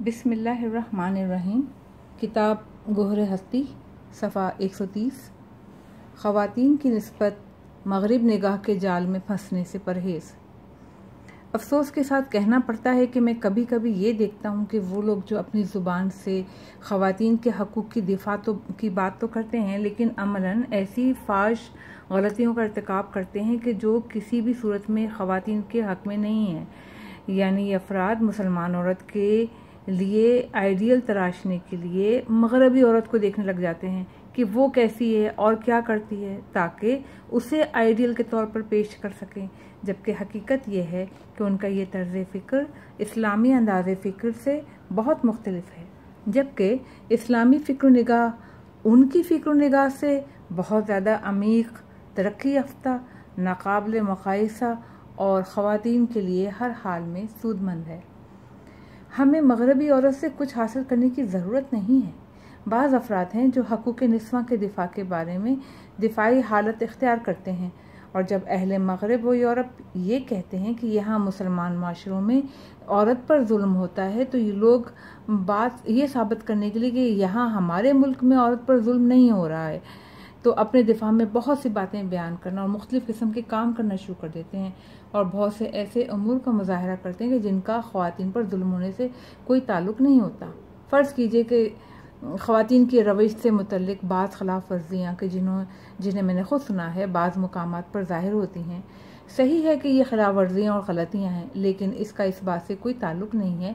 बिसमीम किताब गोहर हस्ती, सफ़ा 130 ख़वातीन की नस्बत मगरब निगाह के जाल में फंसने से परहेज़। अफसोस के साथ कहना पड़ता है कि मैं कभी कभी ये देखता हूँ कि वो लोग जो अपनी ज़ुबान से ख़वातीन के हकूक़ की दिफा तो की बात तो करते हैं, लेकिन अमला ऐसी फाश गलतियों का irतकब करते हैं कि जो किसी भी सूरत में ख़वातीन के हक़ में नहीं है। यानी अफराद, मुसलमान औरत के लिए, आइडियल तराशने के लिए मगरबी औरत को देखने लग जाते हैं कि वो कैसी है और क्या करती है ताकि उसे आइडियल के तौर पर पेश कर सकें। जबकि हकीकत यह है कि उनका ये तर्ज फ़िक्र इस्लामी अंदाज फ़िक्र से बहुत मुख्तलिफ़ है। जबकि इस्लामी फ़िक्र निगाह उनकी फ़िक्र निगाह से बहुत ज़्यादा अमीक, तरक्की याफ्ता नाकबिल मुकायसा और ख़वान के लिए हर हाल में सूदमंद है। हमें मगरबी औरत से कुछ हासिल करने की ज़रूरत नहीं है। बाज़ अफराद हैं जो हकूक़ नस्वा के दिफा के बारे में दिफाई हालत इख्तियार करते हैं और जब अहल मगरब व यूरोप ये कहते हैं कि यहाँ मुसलमान माशरों में औरत पर जुल्म होता है तो ये लोग बात, ये साबित करने के लिए कि यहाँ हमारे मुल्क में औरत पर जुल्म नहीं हो रहा है। तो अपने दिफा में बहुत सी बातें बयान करना और मुख्तलिफ़ किस्म के काम करना शुरू कर देते हैं और बहुत से ऐसे अमूर का मुजाहरा करते हैं कि जिनका ख़वान पर जुल्म होने से कोई ताल्लुक़ नहीं होता। फ़र्ज़ कीजिए कि ख़वान की रविश से मुतलक बाज़ खिलाफ वर्जियाँ कि जिन्हों, जिन्हें मैंने खुद सुना है, बाज़ मकाम पर ज़ाहिर होती हैं। सही है कि ये खिलाफ वर्जियाँ और गलतियाँ हैं, लेकिन इसका इस बात से कोई ताल्लुक़ नहीं है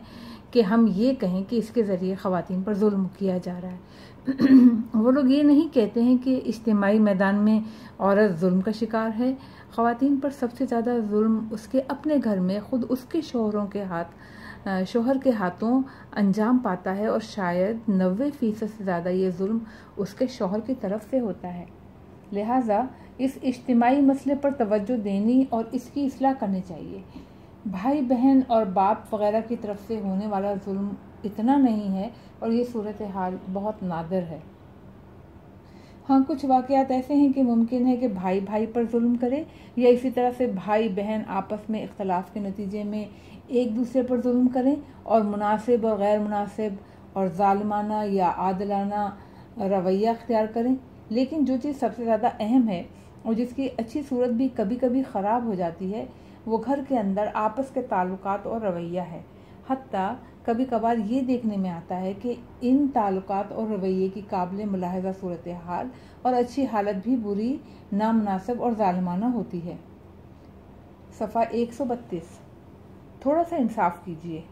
कि हम ये कहें कि इसके ज़रिए ख़वान पर जुल्म किया जा रहा है। वो लोग ये नहीं कहते हैं कि इज्तमाही मैदान में औरत जुल्म का शिकार है। ख़वान पर सबसे ज़्यादा जुल्म उसके अपने घर में, ख़ुद उसके शोहरों के हाथ शोहर के हाथों अंजाम पाता है और शायद नबे फ़ीसद से ज़्यादा ये जुल्म उसके शोहर की तरफ़ से होता है। लिहाजा इस इज्तमाही मसले पर तवज्जो देनी और इसकी असलाह करनी चाहिए। भाई बहन और बाप वगैरह की तरफ़ से होने वाला जुल्म इतना नहीं है और ये सूरत हाल बहुत नादर है। हाँ कुछ वाक़ात ऐसे हैं कि मुमकिन है कि भाई भाई पर जुल्म करे या इसी तरह से भाई बहन आपस में इख्तलाफ के नतीजे में एक दूसरे पर जुल्म करें और मुनासिब और गैर मुनासिब और ालमाना या आदलाना रवैया अख्तियार करें। लेकिन जो चीज़ सबसे ज़्यादा अहम है और जिसकी अच्छी सूरत भी कभी कभी ख़राब हो जाती है, वो घर के अंदर आपस के ताल्लुक और रवैया है। हती कभी कभार ये देखने में आता है कि इन ताल्लुक और रवैये की काबिल मुलाहजा सूरत हाल और अच्छी हालत भी बुरी, नामनासब और ालमाना होती है। सफ़ा एक सौ बत्तीस। थोड़ा सा इंसाफ कीजिए।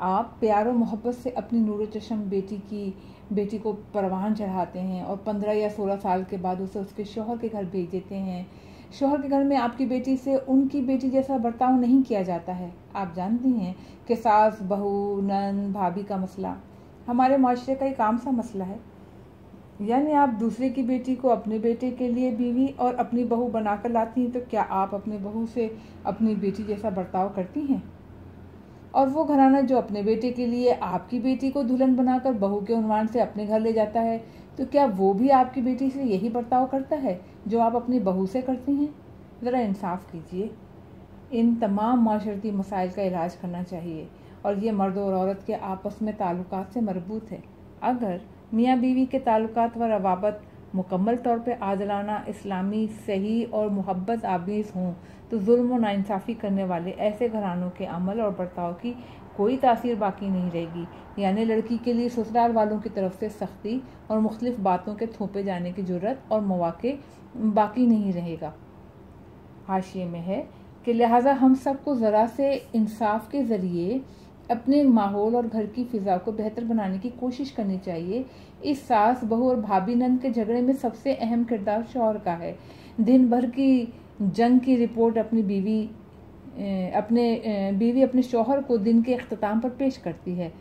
आप प्यार और मोहब्बत से अपनी नूर चशम बेटी की, बेटी को परवान चढ़ाते हैं और पंद्रह या सोलह साल के बाद उसे उसके शोहर के घर भेज देते हैं। शोहर के घर में आपकी बेटी से उनकी बेटी जैसा बर्ताव नहीं किया जाता है। आप जानती हैं कि सास, बहू, नन, भाभी का मसला। हमारे माशरे का एक आम सा मसला है। यानी आप दूसरे की बेटी को अपने बेटे के लिए बीवी और अपनी बहू बनाकर लाती हैं तो क्या आप अपने बहू से अपनी बेटी जैसा बर्ताव करती हैं? और वो घराना जो अपने बेटे के लिए आपकी बेटी को दुल्हन बनाकर बहू के उन्वान से अपने घर ले जाता है तो क्या वो भी आपकी बेटी से यही बर्ताव करता है जो आप अपनी बहू से करती हैं? ज़रा इंसाफ कीजिए। इन तमाम माशरती मसाइल का इलाज करना चाहिए और ये मर्द और औरत के आपस में ताल्लुक से मरबूत है। अगर मियाँ बीवी के ताल्लुक व रवाबत मुकम्मल तौर पर आदलाना इस्लामी, सही और मोहब्बत आबीज़ हों तो जुल्म और करने वाले ऐसे घरानों के अमल और बर्ताव की कोई तासीर बाकी नहीं रहेगी। यानी लड़की के लिए ससुराल वालों की तरफ़ से सख्ती और मुख्तलिफ़ बातों के थोपे जाने की ज़रूरत और मौाक़े बाकी नहीं रहेगा। हाशिए में है कि लिहाजा हम सबको ज़रा से इंसाफ के ज़रिए अपने माहौल और घर की फ़िज़ा को बेहतर बनाने की कोशिश करनी चाहिए इस सास, बहू और भाभी नंद के झगड़े में सबसे अहम किरदार शौहर का है। दिन भर की जंग की रिपोर्ट अपनी बीवी अपने बीवी अपने शौहर को दिन के अख्ताम पर पेश करती है।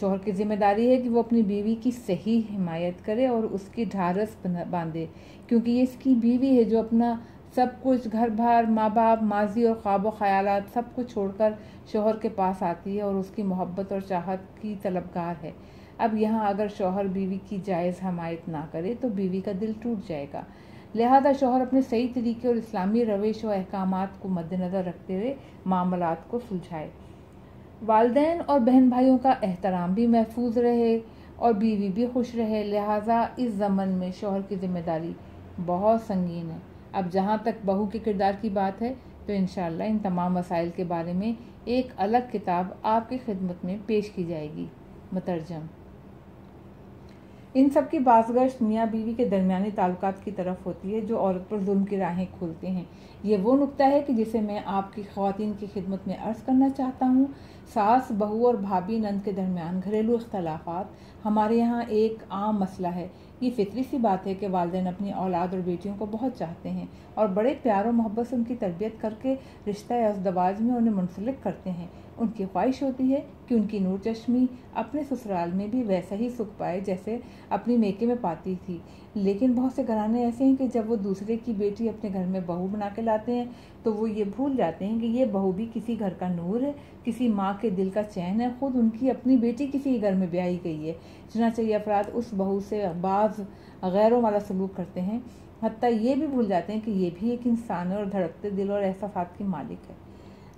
शोहर की ज़िम्मेदारी है कि वो अपनी बीवी की सही हिमायत करे और उसकी ढारस बांधे, क्योंकि ये इसकी बीवी है जो अपना सब कुछ घर बार माँ बाप माजी और ख्वाब ख्याल सब कुछ छोड़कर शोहर के पास आती है और उसकी मोहब्बत और चाहत की तलबगार है। अब यहाँ अगर शोहर बीवी की जायज़ हमायत ना करे तो बीवी का दिल टूट जाएगा। लिहाजा शोहर अपने सही तरीके और इस्लामी रवेश व अहकाम को मद्दनज़र रखते हुए मामलात को सुलझाए। वालदेन और बहन भाइयों का एहतराम भी महफूज रहे और बीवी भी खुश रहे। लिहाजा इस जमन में शोहर की ज़िम्मेदारी बहुत संगीन है। अब जहाँ तक बहू के किरदार की बात है तो इन इन तमाम मसाइल के बारे में एक अलग किताब आपकी खिदमत में पेश की जाएगी। मतरजम। इन सब की बासगश मियाँ बीवी के दरमियानी ताल्लुक की तरफ़ होती है, जो औरत पर जुल्म की राहें खोलते हैं। ये वो नुकता है कि जिसे मैं आपकी खातन की खिदमत में अर्ज़ करना चाहता हूँ। सास, बहू और भाभी नंद के दरमियान घरेलू अख्तलाफात हमारे यहाँ एक आम मसला है। ये फितरी सी बात है कि वालदेन अपनी औलाद और बेटियों को बहुत चाहते हैं और बड़े प्यार और मोहब्बत से उनकी तरबियत करके रिश्ता अजदवाज में उन्हें मुंसलिक करते हैं। उनकी ख्वाहिश होती है कि उनकी नूर चश्मी अपने ससुराल में भी वैसा ही सुख पाए जैसे अपनी मेके में पाती थी। लेकिन बहुत से घराने ऐसे हैं कि जब वो दूसरे की बेटी अपने घर में बहू बना के लाते हैं तो वो ये भूल जाते हैं कि ये बहू भी किसी घर का नूर है, किसी माँ के दिल का चैन है, खुद उनकी अपनी बेटी किसी घर में ब्याही गई है। चुनाचे ये अफराद उस बहू से बाज गैरों वाला सलूक करते हैं। हती ये भी भूल जाते हैं कि ये भी एक इंसान है और धड़कते दिल और एहसास की मालिक है।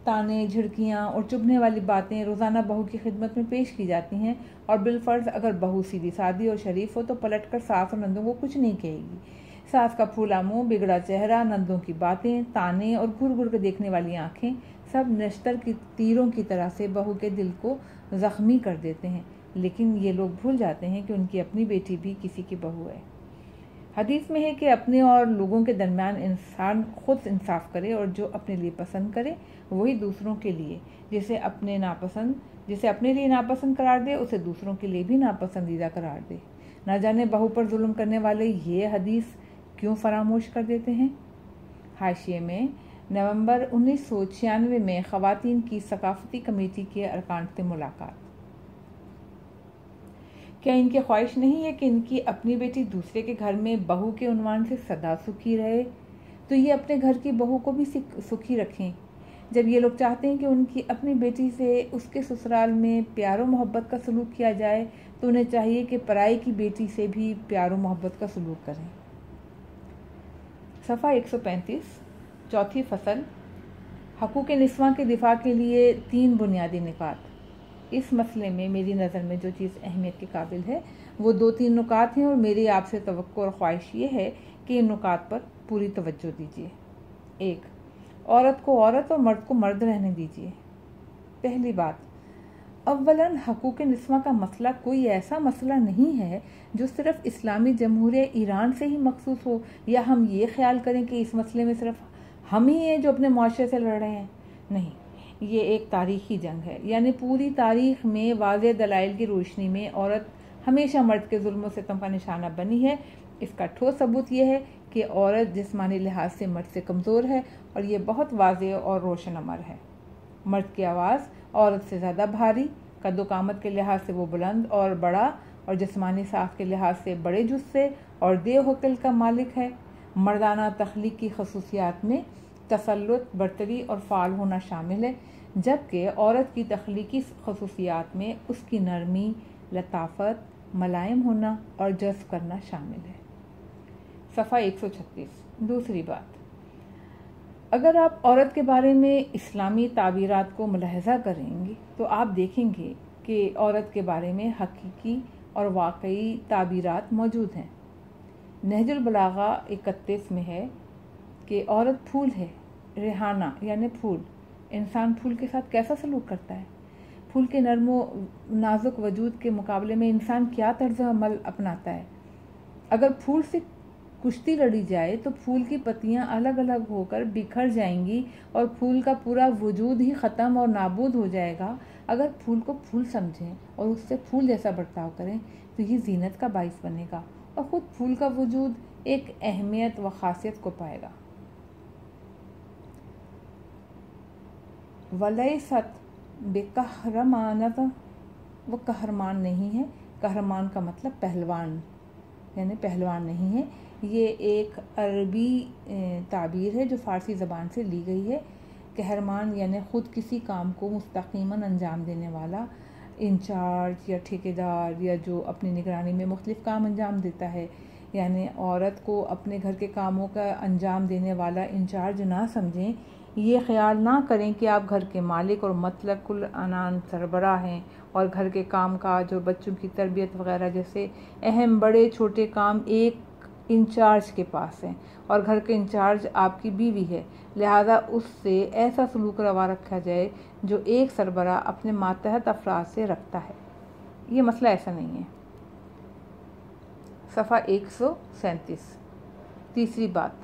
ताने, झिड़कियाँ और चुभने वाली बातें रोज़ाना बहू की खिदमत में पेश की जाती हैं और बिलफर्ज अगर बहू सीधी सादी और शरीफ हो तो पलट कर सास और नंदों को कुछ नहीं कहेगी। सास का फूला मुँह, बिगड़ा चेहरा, नंदों की बातें, ताने और घुर घुर के देखने वाली आँखें सब नश्तर की तीरों की तरह से बहू के दिल को ज़ख्मी कर देते हैं। लेकिन ये लोग भूल जाते हैं कि उनकी अपनी बेटी भी किसी की बहू है। हदीस में है कि अपने और लोगों के दरमियान इंसान खुद इंसाफ करे और जो अपने लिए पसंद करे, वही दूसरों के लिए। जिसे अपने नापसंद, जिसे अपने लिए नापसंद करार दे, उसे दूसरों के लिए भी नापसंदीदा करार दे। ना जाने बहू पर जुल्म करने वाले ये हदीस क्यों फरामोश कर देते हैं? हाशिए में, नवंबर उन्नीस सौ छियानवे में ख़वातीन की सकाफती कमेटी के अरकान से मुलाकात। क्या इनकी ख्वाहिश नहीं है कि इनकी अपनी बेटी दूसरे के घर में बहू के उनवान से सदा सुखी रहे? तो ये अपने घर की बहू को भी सुखी रखें। जब ये लोग चाहते हैं कि उनकी अपनी बेटी से उसके ससुराल में प्यारो मोहब्बत का सलूक किया जाए तो उन्हें चाहिए कि पराई की बेटी से भी प्यारो मोहब्बत का सलूक करें। सफ़ा 135 चौथी फ़सल हकूक़ नस्वा के दिफा के लिए तीन बुनियादी निकात। इस मसले में मेरी नज़र में जो चीज़ अहमियत के काबिल है, वो दो तीन नुकात हैं और मेरी आपसे तो और ख्वाहिश ये है कि इन नुकात पर पूरी तवज्जो दीजिए। एक, औरत को औरत और मर्द को मर्द रहने दीजिए। पहली बात, अव्वलन हकूक़ नस्वा का मसला कोई ऐसा मसला नहीं है जो सिर्फ़ इस्लामी जमहूरिया ईरान से ही मखसूस हो। या हम ये ख्याल करें कि इस मसले में सिर्फ़ हम ही हैं जो अपने मुआरे से लड़ रहे हैं? नहीं। ये एक तारीखी जंग है। यानी पूरी तारीख में वाज दलाइल की रोशनी में औरत हमेशा मर्द के जुल्म सितम का निशाना बनी है। इसका ठोस सबूत यह है कि औरत जिसमानी लिहाज से मर्द से कमज़ोर है और ये बहुत वाज और रोशन अमर है। मर्द की आवाज़ औरत से ज़्यादा भारी कदोकामत के लिहाज से वो बुलंद और बड़ा और जिसमानी साख के लिहाज से बड़े जुस्से और देव हकल का मालिक है। मर्दाना तख्लीक की खसूसियात में तसलुत बरतरी और फ़ाल होना शामिल है, जबकि औरत की तख्लीकी खसूसियात में उसकी नरमी, लताफत, मलायम होना और जज्ब करना शामिल है। सफ़ा 136 दूसरी बात, अगर आप औरत के बारे में इस्लामी ताबीरात को मुलहजा करेंगे तो आप देखेंगे कि औरत के बारे में हकीकी और वाकई ताबीरात मौजूद हैं। नहजुल बलागा इकतीस में है कि औरत फूल है, रेहाना, यानी फूल। इंसान फूल के साथ कैसा सलूक करता है? फूल के नरमो, नाजुक वजूद के मुकाबले में इंसान क्या तर्ज अमल अपनाता है? अगर फूल से कुश्ती लड़ी जाए तो फूल की पत्तियाँ अलग अलग होकर बिखर जाएँगी और फूल का पूरा वजूद ही ख़त्म और नाबूद हो जाएगा। अगर फूल को फूल समझें और उससे फूल जैसा बर्ताव करें तो ये जीनत का बाइस बनेगा और ख़ुद फूल का वजूद एक अहमियत व ख़ासियत को पाएगा। वलय सत बेकहरमानत, वो कहरमान नहीं है। कहरमान का मतलब पहलवान, यानी पहलवान नहीं है। ये एक अरबी ताबीर है जो फ़ारसी ज़बान से ली गई है। कहरमान यानी ख़ुद किसी काम को मुस्तकीमन अंजाम देने वाला, इंचार्ज या ठेकेदार या जो अपनी निगरानी में मुख्तलिफ़ काम अंजाम देता है। यानी औरत को अपने घर के कामों का अंजाम देने वाला इंचार्ज ना समझें। ये ख्याल ना करें कि आप घर के मालिक और मतलब कुल अनान सरबरा हैं और घर के काम काज और बच्चों की तरबियत वगैरह जैसे अहम बड़े छोटे काम एक इंचार्ज के पास हैं और घर के इंचार्ज आपकी बीवी है। लिहाजा उससे ऐसा सलूक रवा रखा जाए जो एक सरबरा अपने मातहत अफराज से रखता है। ये मसला ऐसा नहीं है। सफ़ा एक सौ सैंतीस। तीसरी बात।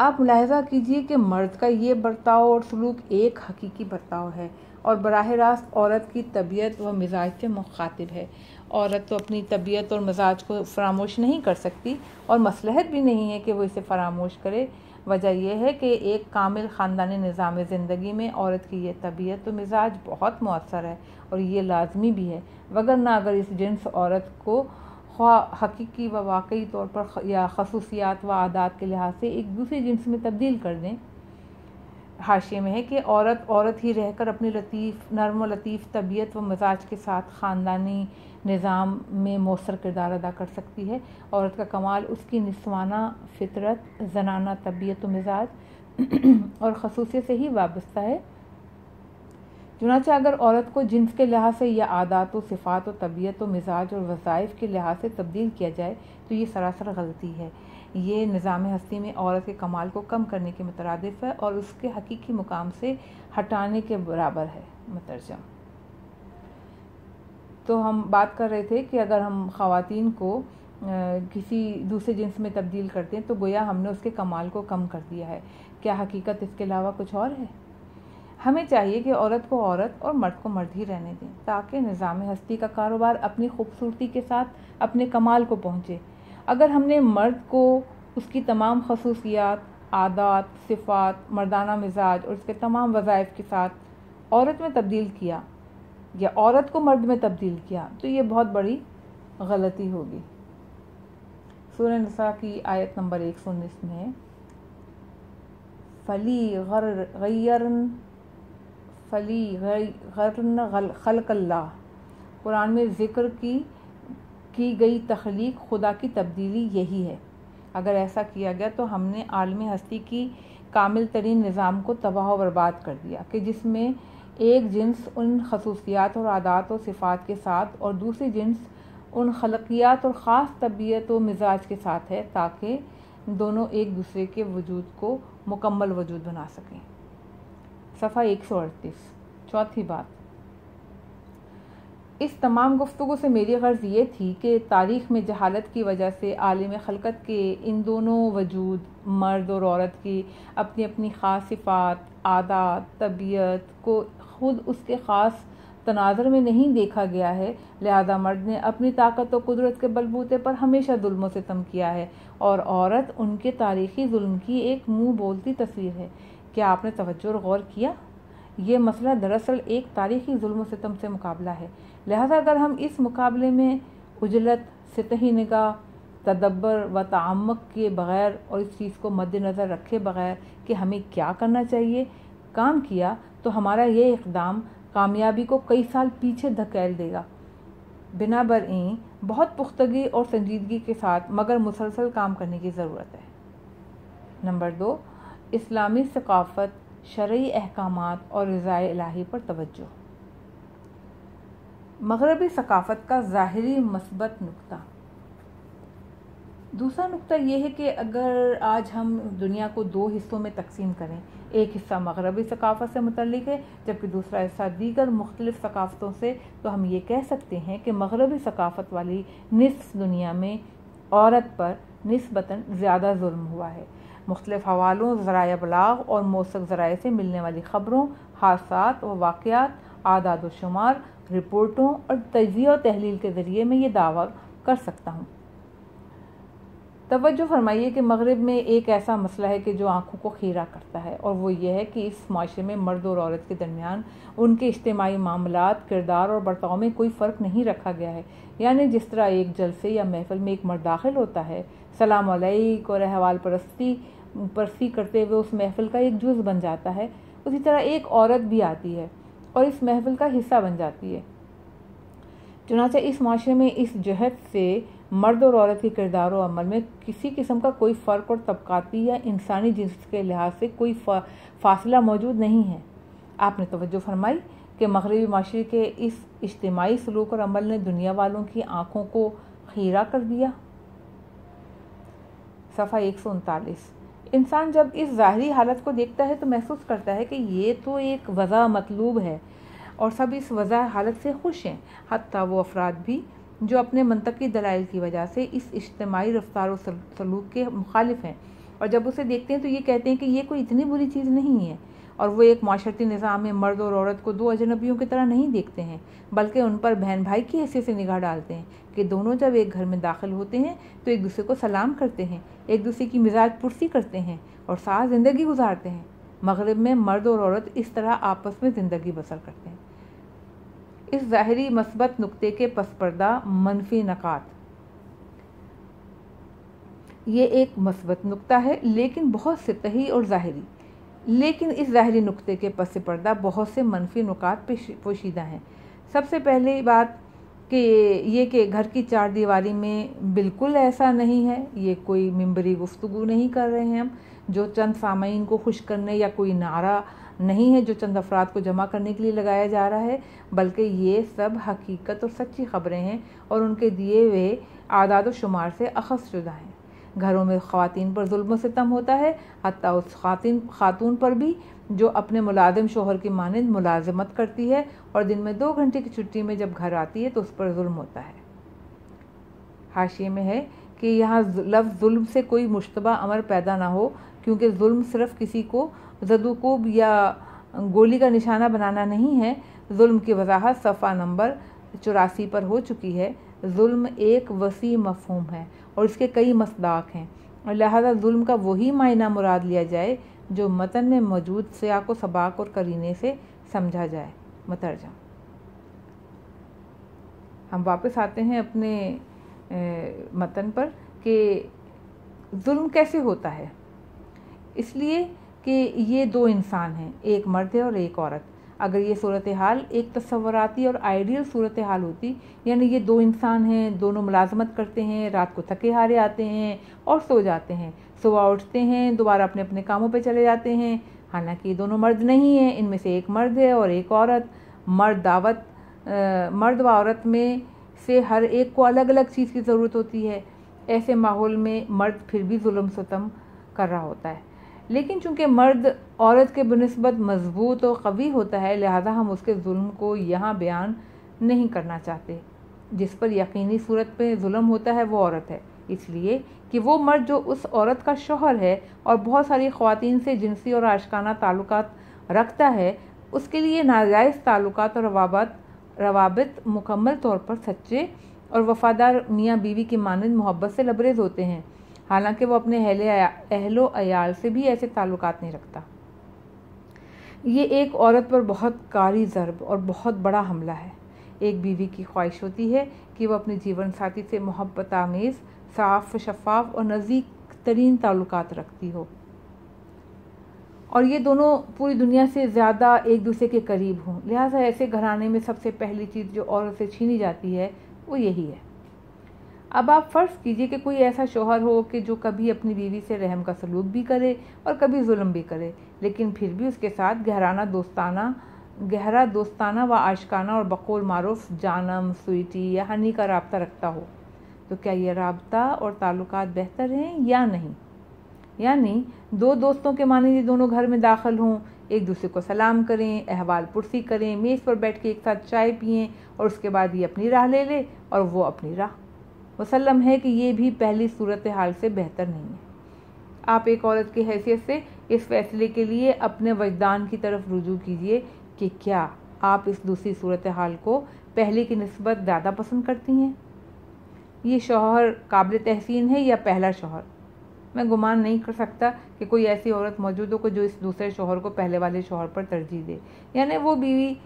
आप मुलाहजा कीजिए कि मर्द का ये बर्ताव और सलूक एक हकीकी बर्ताव है और बरह रास्त औरत की तबीयत व मिजाज से मुखातिब है। औरत तो अपनी तबीयत और मिजाज को फरामोश नहीं कर सकती और मसलहत भी नहीं है कि वो इसे फरामोश करे। वजह यह है कि एक कामिल ख़ानदानी निज़ाम ज़िंदगी में औरत की यह तबीयत तो मिजाज बहुत मौसर है और ये लाजमी भी है। वगरना अगर इस जिन्स औरत को ख्वा, हकीकी व वाकई तौर पर या खसूसियात व आदात के लिहाज से एक दूसरे जिन्स में तब्दील कर दें। हाशिए में है कि औरत औरत ही रहकर अपनी लतीफ़, नरम व लतीफ़ तबीयत व मजाज के साथ ख़ानदानी निज़ाम में मौसर किरदार अदा कर सकती है। औरत का कमाल, उसकी निस्वाना फितरत, जनाना तबीयत व मिजाज और खसूसियत से ही वाबस्ता है। चुनाचे अगर औरत को जिन्स के लिहाज से या आदात व सिफ़ात व तबीयत व मिजाज और वज़ाइफ के लिहाज से तब्दील किया जाए तो ये सरासर गलती है। ये निज़ाम हस्ती में औरत के कमाल को कम करने के मुतरदफ़ है और उसके हकीकी मुकाम से हटाने के बराबर है, मतरजम। तो हम बात कर रहे थे कि अगर हम ख़वातीन को किसी दूसरे जिन्स में तब्दील करते हैं तो गोया हमने उसके कमाल को कम कर दिया है। क्या हकीकत इसके अलावा कुछ और है? हमें चाहिए कि औरत को औरत और मर्द को मर्द ही रहने दें, ताकि निज़ाम हस्ती का कारोबार अपनी खूबसूरती के साथ, अपने कमाल को पहुँचे। अगर हमने मर्द को उसकी तमाम खसूसियात, आदात, सिफ़ात, मर्दाना मिजाज और उसके तमाम वज़ाइफ के साथ औरत में तब्दील किया या औरत को मर्द में तब्दील किया तो ये बहुत बड़ी गलती होगी। सूर्य नसा की आयत नंबर एक सौ उन्नीस में, फली गर गैरन फली गरन खलकल्ला कुरान में ज़िक्र की की गई तख्लीक खुदा की तब्दीली यही है। अगर ऐसा किया गया तो हमने आलमी हस्ती की कामिल तरीन निज़ाम को तबाह बर्बाद कर दिया कि जिसमें एक जिन्स उन खसूसियात और आदात और सिफ़ात के साथ और दूसरी जिन्स उन खलकियात और ख़ास तबीयत व मिजाज के साथ है ताकि दोनों एक दूसरे के वजूद को मुकम्मल वजूद बना सकें। सफ़ा एक सौ अड़तीस। चौथी बात। इस तमाम गुफ्तु से मेरी गर्ज़ ये थी कि तारीख़ में जहालत की वजह से आलिम खलकत के इन दोनों वजूद, मर्द और औरत की अपनी अपनी ख़ास सिफ़ात आदात तबीयत को ख़ुद उसके ख़ास तनाजर में नहीं देखा गया है, लिहाजा मर्द ने अपनी ताकत और कुदरत के बलबूते पर हमेशा जुल्म सितम किया है और औरत उनके तारीख़ी जुल्म की एक मुँह बोलती तस्वीर है। क्या आपने तवज्जो और गौर किया? ये मसला दरअसल एक तारीख़ी जुल्म सितम से मुकाबला है। लिहाजा अगर हम इस मुकाबले में उजलत, सतही निगाह, तदब्बर व तामक के बग़ैर और इस चीज़ को मद्दनज़र रखे बग़ैर कि हमें क्या करना चाहिए, काम किया तो हमारा ये इकदाम कामयाबी को कई साल पीछे धकेल देगा। बिना बर बहुत पुख्तगी और संजीदगी के साथ मगर मुसलसल काम करने की ज़रूरत है। नंबर दो इस्लामी सकाफ़त शर्य अहकाम और रज़ा इलाही पर तवज्जो। मगरबी सकाफ़त का ज़ाहरी मस्बत नुकता। दूसरा नुकता यह है कि अगर आज हम दुनिया को दो हिस्सों में तकसीम करें, एक हिस्सा मगरबी सकाफ़त से मुतलिक है, जबकि दूसरा हिस्सा दीगर मुख्तलिफ़ सकाफ़तों से तो हम ये कह सकते हैं कि मगरबी सकाफ़त वाली नसफ दुनिया में औरत पर नस्बता ज़्यादा जुल्म हुआ है। मुख्तलिफ़ हवालों, ज़राए बलाग और मौसक ज़राए से मिलने वाली ख़बरों हादसा व वाक़ात आदाद शुमार, रिपोर्टों और तजिया और तहलील के ज़रिए मैं ये दावा कर सकता हूँ। तवज्जो फरमाइए कि मगरब में एक ऐसा मसला है कि जो आँखों को खीरा करता है और वो ये है कि इस माशरे में मर्द और औरत के दरमियान उनके इज्तमाही मामला किरदार और बर्ताव में कोई फ़र्क नहीं रखा गया है। यानी जिस तरह एक जलसे या महफल में एक मर्द दाखिल होता है, सलाम और अहवाल परस्ती परसी करते हुए उस महफिल का एक जुज़ बन जाता है। उसी तरह एक औरत भी आती है और इस महफिल का हिस्सा बन जाती है। चुनाचा इस माशरे में इस जहद से मर्द और औरत के किरदार और अमल में किसी किस्म का कोई फ़र्क और तबकाती या इंसानी जिन्स के लिहाज से कोई फासला मौजूद नहीं है। आपने तवज्जो फरमाई कि मगरबी माशरे के इस इज्तमाही सलूक और अमल ने दुनिया वालों की आँखों को खीरा कर दिया। सफ़ा एक सौ उनतालीस। इंसान जब इस ज़ाहरी हालत को देखता है तो महसूस करता है कि ये तो एक वज़ा मतलूब है और सब इस वज़ा हालत से खुश हैं। हती वो अफराद भी, जो अपने मनतकी दलाइल की वजह से इस इज्तमाही रफ्तार और सलूक के मुखालिफ हैं। और जब उसे देखते हैं तो ये कहते हैं कि ये कोई इतनी बुरी चीज़ नहीं है। और वो एक माशरती निज़ाम में मर्द और औरत को दो अजनबियों की तरह नहीं देखते हैं, बल्कि उन पर बहन भाई की हैसियत से निगाह डालते हैं कि दोनों जब एक घर में दाखिल होते हैं तो एक दूसरे को सलाम करते हैं, एक दूसरे की मिजाज पुरसी करते हैं और साथ ज़िंदगी गुजारते हैं। मगरब में मर्द और औरत इस तरह आपस में ज़िंदगी बसर करते हैं। इस ज़ाहरी मस्बत नुक्ते के पसपर्दा मनफी नकात। ये एक मस्बत नुक्ता है, लेकिन बहुत सतही और ज़ाहरी। लेकिन इस ज़ाहरी नुक्ते के पस पर्दा बहुत से मनफी नुकात पोशीदा हैं। सबसे पहली बात कि ये कि घर की चार दीवारी में बिल्कुल ऐसा नहीं है। ये कोई मम्बरी गुफ्तु नहीं कर रहे हैं हम। जो चंद सामीन को खुश करने या कोई नारा नहीं है, जो चंद अफराद को जमा करने के लिए लगाया जा रहा है, बल्कि ये सब हकीकत और सच्ची खबरें हैं और उनके दिए हुए आदाद शुमार से अखज़ शुदा हैं। घरों में ख़वान पर जुल्म सितम होता है हती उस खातिन, खातून पर भी, जो अपने मुलाजिम शोहर की मानंद मुलाजमत करती है और दिन में दो घंटे की छुट्टी में जब घर आती है तो उस पर जुल्म होता है। हाशिए में है कि यहाँ लफ्ज़ जुल्म से कोई मुशतबा अमर पैदा ना हो, क्योंकि जुल्म सिर्फ़ किसी को जदुकूब या गोली का निशाना बनाना नहीं है। जुल्म की वजाहत सफ़ा नंबर चौरासी पर हो चुकी है। जुल्म एक वसी मफहूम है और इसके कई मसदाक हैं। और लिहाजा जुल्म का वही मायना मुराद लिया जाए, जो मतन में मौजूद सियाक व सबाक और करीने से समझा जाए। मतरजा। हम वापस आते हैं अपने मतन पर कि जुल्म कैसे होता है। इसलिए कि ये दो इंसान हैं, एक मर्द है और एक औरत। अगर ये सूरत हाल एक तस्वराती और आइडियल सूरत हाल होती, यानी ये दो इंसान हैं, दोनों मुलाजमत करते हैं, रात को थके हारे आते हैं और सो जाते हैं। सुबह उठते हैं, दोबारा अपने अपने कामों पे चले जाते हैं। हालाँकि ये दोनों मर्द नहीं हैं, इनमें से एक मर्द है और एक औरत। मर्द दावत मर्द व औरत में से हर एक को अलग अलग चीज़ की ज़रूरत होती है। ऐसे माहौल में मर्द फिर भी जुल्म सतम कर रहा होता है। लेकिन चूँकि मर्द औरत के बनस्बत मज़बूत और कवी होता है, लिहाजा हम उसके जुल्म को यहाँ बयान नहीं करना चाहते। जिस पर यकीनी सूरत पे जुल्म होता है, वो औरत है। इसलिए कि वो मर्द जो उस औरत का शोहर है और बहुत सारी ख़वान से जिनसी और आशकाना ताल्लुक रखता है, उसके लिए नाजायज़ ताल्लुक और रवाबत, रवाबित मुकम्मल तौर पर सच्चे और वफ़ादार मियाँ बीवी की मानद मोहब्बत से लबरेज होते हैं। हालाँकि वो अपने अहले अयाल से भी ऐसे ताल्लुक नहीं रखता। ये एक औरत पर बहुत कारी ज़रब और बहुत बड़ा हमला है। एक बीवी की ख्वाहिश होती है कि वह अपने जीवन साथी से मोहब्बत, आमेज़, साफ़, शफाफ और नज़दीक तरीन ताल्लुक रखती हो। और ये दोनों पूरी दुनिया से ज़्यादा एक दूसरे के करीब हों। लिहाजा ऐसे घराने में सबसे पहली चीज़ जो औरत से छीनी जाती है, वो यही है। अब आप फ़र्ज़ कीजिए कि कोई ऐसा शोहर हो कि जो कभी अपनी बीवी से रहम का सलूक भी करे और कभी जुल्म भी करे, लेकिन फिर भी उसके साथ गहराना दोस्ताना, गहरा दोस्ताना व आशकाना और बकौल मारूफ जानम, स्वीटी या हनी का रबता रखता हो। तो क्या ये रबता और ताल्लुक बेहतर हैं या नहीं? यानी दो दोस्तों के माने दोनों घर में दाखिल हों, एक दूसरे को सलाम करें, अहवाल पुरसी करें, मेज़ पर बैठ के एक साथ चाय पिएँ और उसके बाद ये अपनी राह ले ले और वो अपनी राह वसल्लम है कि ये भी पहली सूरत हाल से बेहतर नहीं है। आप एक औरत की हैसियत से इस फैसले के लिए अपने वजदान की तरफ़ रुजू कीजिए कि क्या आप इस दूसरी सूरत हाल को पहले की नस्बत ज़्यादा पसंद करती हैं? ये शोहर काबिल तहसीन है या पहला शोहर? मैं गुमान नहीं कर सकता कि कोई ऐसी औरत मौजूद हो को जो इस दूसरे शोहर को पहले वाले शोहर पर तरजीह दे। यानी वो बीवी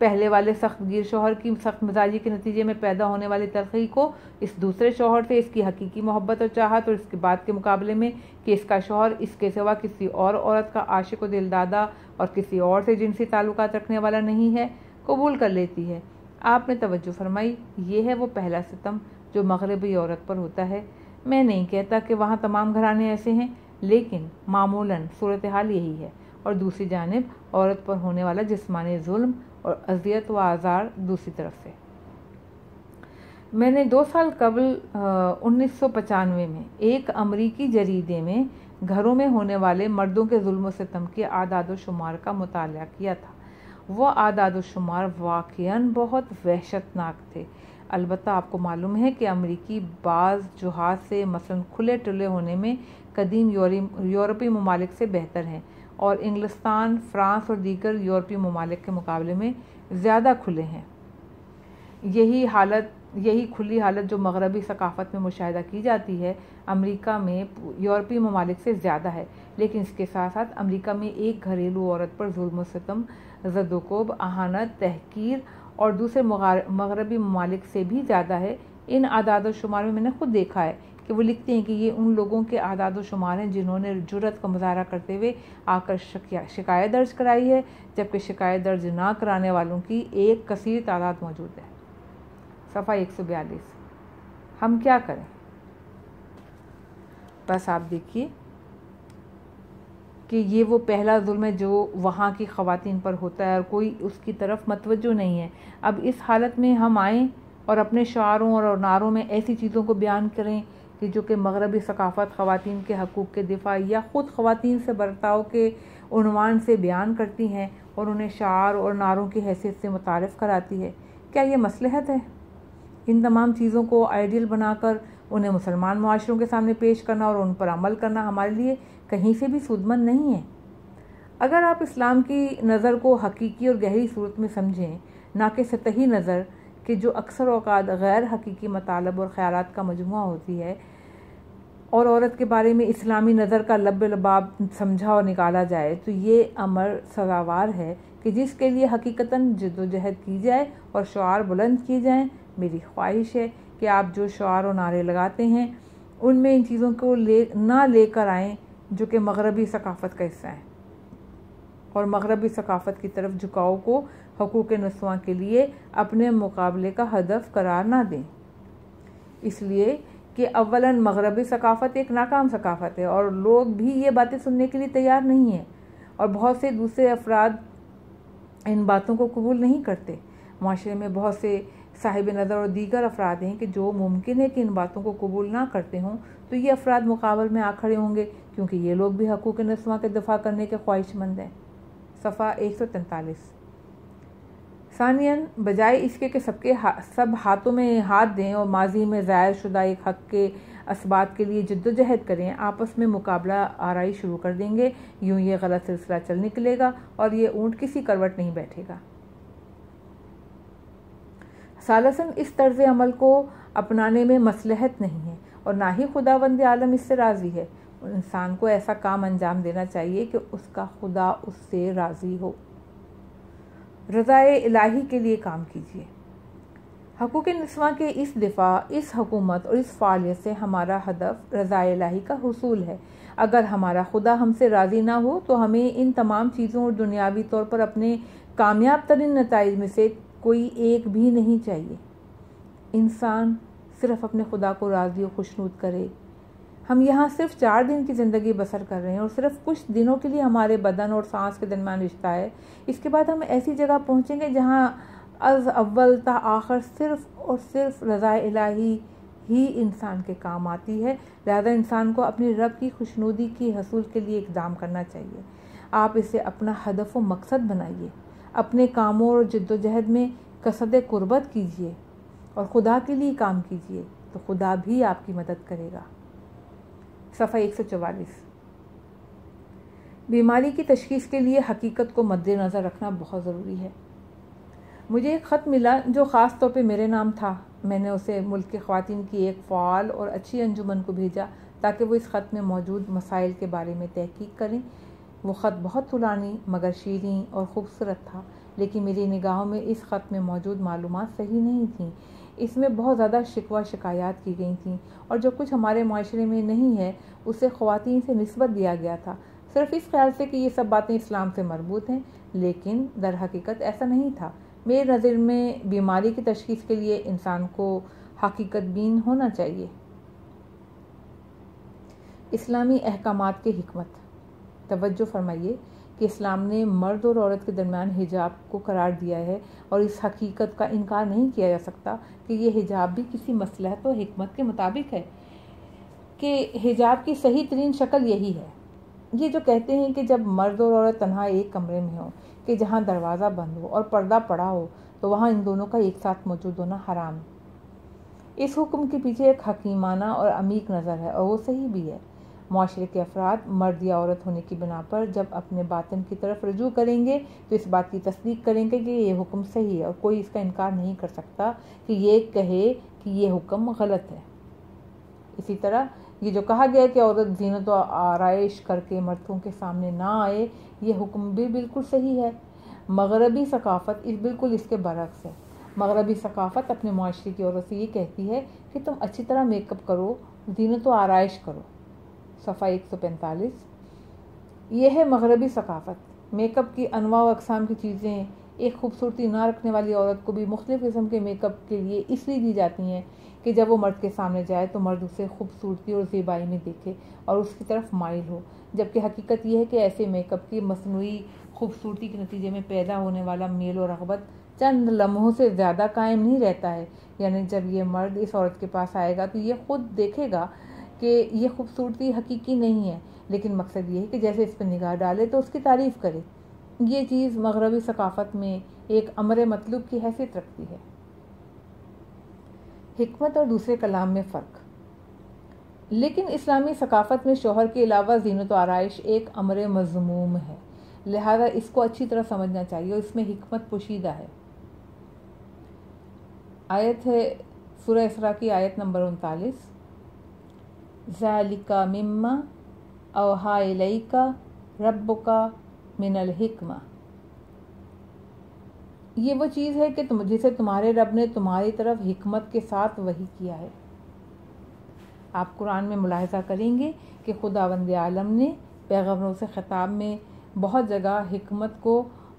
पहले वाले सख्त गिर शोहर की सख्त मिजाजी के नतीजे में पैदा होने वाली तरक्की को इस दूसरे शोहर से इसकी हकीकी मोहब्बत और चाहत और इसके बाद के मुकाबले में कि इसका शोहर इसके सिवा किसी और औरत का आशिक व दिलदादा और किसी और से जिनसी ताल्लुक रखने वाला नहीं है, कबूल कर लेती है। आपने तवज्जो फरमाई, ये है वो पहला सितम जो मगरबी औरत पर होता है। मैं नहीं कहता कि वहाँ तमाम घराने ऐसे हैं, लेकिन मामूलन सूरत हाल यही है और दूसरी जानब औरत पर होने वाला जिस्मानी जुल्म और अजियत व आज़ार दूसरी तरफ़ से। मैंने दो साल कबल उन्नीस में एक अमरीकी जरीदे में घरों में होने वाले मर्दों के जुल्म सितम के आदाद शुमार का मुताल किया था। वह आदाद शुमार वाक़ बहुत वहशतनाक थे। अलबत् आपको मालूम है कि अमरीकी बाज़ जहाज़ से मसलन खुले टुले होने में कदीम यूरोपी ममालिक से बेहतर हैं। और इंग्लिस्तान, फ्रांस और दीगर यूरोपीय ममालिक के मुकाबले में ज़्यादा खुले हैं। यही हालत, यही खुली हालत जो मगरबी सकाफ़त में मुशाह की जाती है, अमेरिका में यूरोपीय ममालिक से ज़्यादा है। लेकिन इसके साथ साथ अमेरिका में एक घरेलू औरत पर जुल्म सितम जदोकोब अहानत, तहकीर और दूसरे मगरबी ममालिक से भी ज़्यादा है। इन आदाद शुमार में मैंने खुद देखा है कि वो लिखते हैं कि ये उन लोगों के आदाद शुमार हैं जिन्होंने ज़रूरत का मुजाहरा करते हुए आकर शिकायत दर्ज कराई है, जबकि शिकायत दर्ज ना कराने वालों की एक कसीर तादाद मौजूद है। सफ़ा एक सौ बयालीस। हम क्या करें? बस आप देखिए कि ये वो पहला जुल्म है जो वहाँ की ख़वातीन पर होता है और कोई उसकी तरफ़ मतवजो नहीं है। अब इस हालत में हम आएँ और अपने शारों और नारों में ऐसी चीज़ों को बयान करें कि जो कि मगरबी सकाफ़त ख़वातीन के हकूक़ के दिफा या ख़ुद ख़वातीन से बर्ताव के उनवान से बयान करती हैं और उन्हें शार और नारों की हैसियत से मुतारफ़ कराती है। क्या ये मसलहत है? इन तमाम चीज़ों को आइडियल बनाकर उन्हें मुसलमान माशरों के सामने पेश करना और उन पर अमल करना हमारे लिए कहीं से भी सूदमंद नहीं है। अगर आप इस्लाम की नज़र को हकीकी और गहरी सूरत में समझें, ना कि सतही नज़र, कि जो अक्सर अवकात गैर हकीकी मतालब और ख्याल का मजमू होती है और औरत के बारे में इस्लामी नज़र का लब लबाब समझा और निकाला जाए तो ये अमर सजावार है कि जिसके लिए हकीकता जदोजहद की जाए और शुार बुलंद किए जाएँ। मेरी ख्वाहिश है कि आप जो शुार और नारे लगाते हैं, उनमें इन चीज़ों को ले, ना लेकर आएँ, जो कि मगरबी सकाफ़त का हिस्सा है। और मगरबी सकाफ़त की तरफ़ झुकाव को हकूक़ नस्वा के लिए अपने मुकाबले का हदफ करार ना दें। इसलिए कि अवला मगरबी सकाफ़त एक नाकाम सकाफ़त है और लोग भी ये बातें सुनने के लिए तैयार नहीं हैं और बहुत से दूसरे अफराद इन बातों को कबूल नहीं करते। माशरे में बहुत से साहिब नज़र और दीगर अफराद हैं कि जो मुमकिन है कि इन बातों को कबूल ना करते हों तो ये अफराद मुकाबल में आ खड़े होंगे, क्योंकि ये लोग भी हकूक़ नस्वा के दफ़ा करने के ख्वाहिशमंद हैं। सफ़ा एक सौ तैंतालीस। सानियन बजाय इसके कि सबके हा, सब हाथों में हाथ दें और माजी में ज़ायर शुदा एक हक के इसबात के लिए जद्दोजहद करें आपस में मुकाबला आरई शुरू कर देंगे। यूँ ये गलत सिलसिला चल निकलेगा और ये ऊँट किसी करवट नहीं बैठेगा। सालसन इस तर्ज अमल को अपनाने में मसलहत नहीं है और ना ही खुदा खुदावंद आलम इससे राज़ी है। इंसान को ऐसा काम अंजाम देना चाहिए कि उसका खुदा उससे राज़ी हो। रज़ाए इलाही के लिए काम कीजिए। हकूक़ नस्वा के इस दिफा, इस हकूमत और इस फ़ालियत से हमारा हदफ रज़ा इलाही का हसूल है। अगर हमारा खुदा हमसे राज़ी ना हो तो हमें इन तमाम चीज़ों और दुनियावी तौर पर अपने कामयाब तरीन नतज में से कोई एक भी नहीं चाहिए। इंसान सिर्फ़ अपने खुदा को राज़ी और खुशनूद करे हम यहाँ सिर्फ़ चार दिन की ज़िंदगी बसर कर रहे हैं और सिर्फ़ कुछ दिनों के लिए हमारे बदन और सांस के दरमियान रिश्ता है। इसके बाद हम ऐसी जगह पहुँचेंगे जहाँ अज अव्वल ता आखिर सिर्फ़ और सिर्फ़ रज़ा इलाही ही इंसान के काम आती है। लिहाजा इंसान को अपनी रब की खुशनूदी की हसूल के लिए इकदाम करना चाहिए। आप इसे अपना हदफ व मकसद बनाइए। अपने कामों और जद्दोजहद में कसद कुर्बत कीजिए और खुदा के लिए काम कीजिए तो खुदा भी आपकी मदद करेगा। सफ़ा एक सौ चवालीस। बीमारी की तशखीस के लिए हकीकत को मद्देनज़र रखना बहुत ज़रूरी है। मुझे एक ख़त मिला जो ख़ास तौर पे मेरे नाम था। मैंने उसे मुल्क के ख़वान की एक फ़ाल और अच्छी अंजुमन को भेजा ताकि वो इस ख़त में मौजूद मसाइल के बारे में तहकीक करें। वो ख़त बहुत पुरानी, मगर शीरी और ख़ूबसूरत था, लेकिन मेरी निगाहों में इस ख़त में मौजूद मालूम सही नहीं थी। इसमें बहुत ज़्यादा शिकवा शिकायत की गई थी और जो कुछ हमारे माशरे में नहीं है, उसे ख़वान से नस्बत दिया गया था। सिर्फ़ इस ख्याल से कि ये सब बातें इस्लाम से मरबूत हैं, लेकिन दर हकीकत ऐसा नहीं था। मेरी नज़र में बीमारी की तशखीस के लिए इंसान को हकीकत बीन होना चाहिए। इस्लामी अहकाम के हमत तवज्जो फरमाइए कि इस्लाम ने मर्द और औरत के दरमियान हिजाब को करार दिया है और इस हकीकत का इनकार नहीं किया जा सकता कि ये हिजाब भी किसी मसलहत और हिकमत के मुताबिक है कि हिजाब की सही तरीन शक्ल यही है। ये जो कहते हैं कि जब मर्द और औरत तनहा एक कमरे में हो, कि जहाँ दरवाज़ा बंद हो और पर्दा पड़ा हो तो वहाँ इन दोनों का एक साथ मौजूद होना हराम। इस हुक्म के पीछे एक हकीमाना और अमीक नज़र है और वो सही भी है। माशरे के अफराद, मर्द या औरत होने की बिना पर जब अपने बातन की तरफ़ रजू करेंगे तो इस बात की तस्दीक करेंगे कि ये हुक्म सही है और कोई इसका इनकार नहीं कर सकता कि ये कहे कि ये हुक्म गलत है। इसी तरह ये जो कहा गया कि औरत जीनत व आरइश करके मर्दों के सामने ना आए, ये हुक्म भी बिल्कुल सही है। मगरबी सकाफ़त इस बिल्कुल इसके बरक्स है। मगरबी सकाफ़त अपने माशरे की औरत से ये कहती है कि तुम अच्छी तरह मेकअप करो, जीनत व आरइश करो। सफ़ा एक सौ पैंतालीस। यह है मगरबी सकाफ़त। मेकअप की अनवा अकसाम की चीज़ें एक खूबसूरती ना रखने वाली औरत को भी मुख्तु किस्म के मेकअप के लिए इसलिए दी जाती हैं कि जब वो मर्द के सामने जाए तो मर्द उसे खूबसूरती और ज़ेबाई में देखे और उसकी तरफ़ माइल हो। जबकि हकीकत यह है कि ऐसे मेकअप की मसनू खूबसूरती के नतीजे में पैदा होने वाला मेल और रगबत चंद लम्हों से ज़्यादा कायम नहीं रहता है। यानी जब ये मर्द इस औरत के पास आएगा तो ये खुद देखेगा कि ये खूबसूरती हकीकी नहीं है, लेकिन मकसद ये है कि जैसे इस पर निगाह डाले तो उसकी तारीफ़ करे। ये चीज़ मगरबी सकाफ़त में एक अमर मतलूब की हैसियत रखती है। हमत और दूसरे कलाम में फ़र्क। लेकिन इस्लामी सकाफ़त में शोहर के अलावा जीनत आरइश एक अमर मजमूम है। लिहाजा इसको अच्छी तरह समझना चाहिए और इसमें हमत पोशीदा है। आयत है, सुरह इसरा की आयत नंबर उनतालीस। ज़ालिका मिम्मा अवहा इलैका रब्बुका मिनल हिकमा ये वो चीज़ है कि तुम, जिसे तुम्हारे रब ने तुम्हारी तरफ़ हिकमत के साथ वही किया है। आप कुरान में मुलाहजा करेंगे कि खुदावंद आलम ने पैगबरों से ख़िताब में बहुत जगह हिकमत को